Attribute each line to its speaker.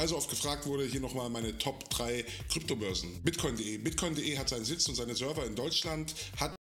Speaker 1: Weil so oft gefragt wurde, hier nochmal meine Top 3 Kryptobörsen. Bitcoin.de. Bitcoin.de hat seinen Sitz und seine Server in Deutschland, hat